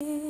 Yeah.